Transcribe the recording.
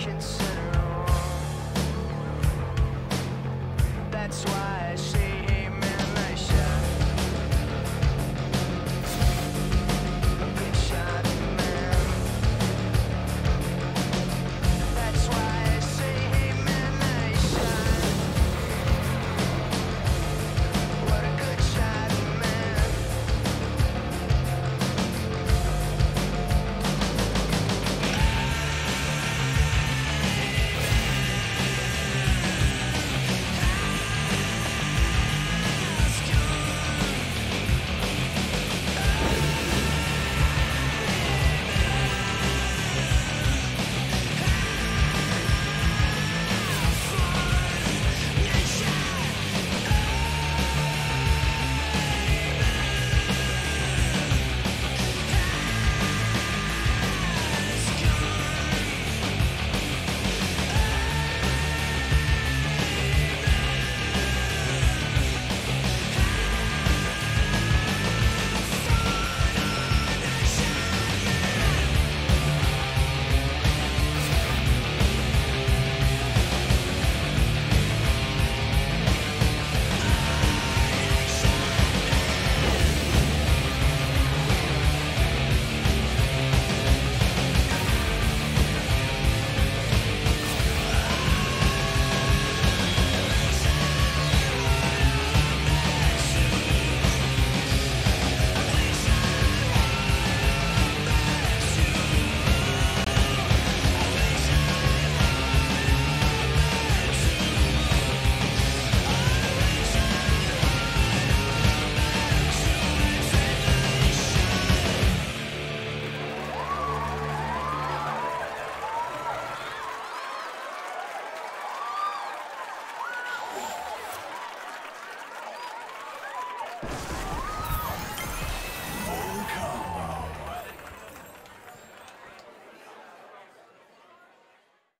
actions.